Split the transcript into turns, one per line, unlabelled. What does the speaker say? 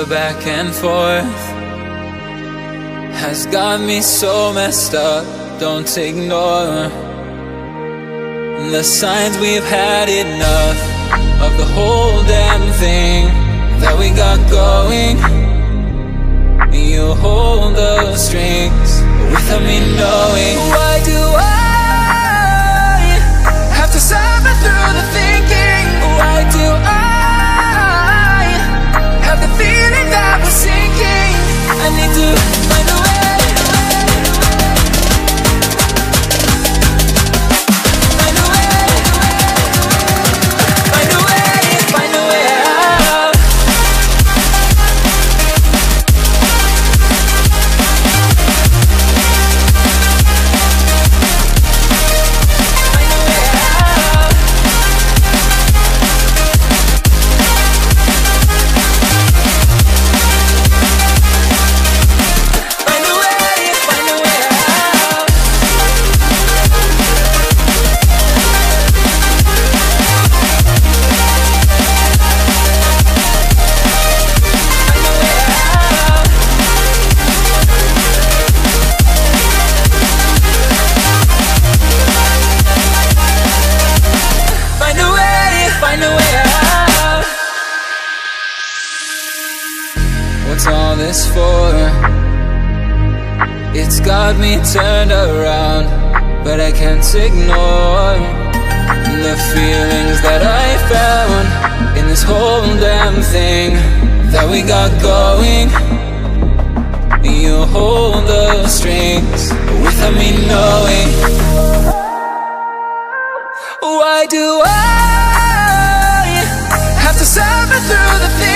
the back and forth has got me so messed up. Don't ignore the signs we've had enough of the whole damn thing that we got going. You hold the strings without me knowing. Why do I have to suffer through the thinking? Got me turned around, but I can't ignore the feelings that I found in this whole damn thing that we got going. You hold the strings without me knowing. Why do I have to suffer through the